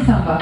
想吧。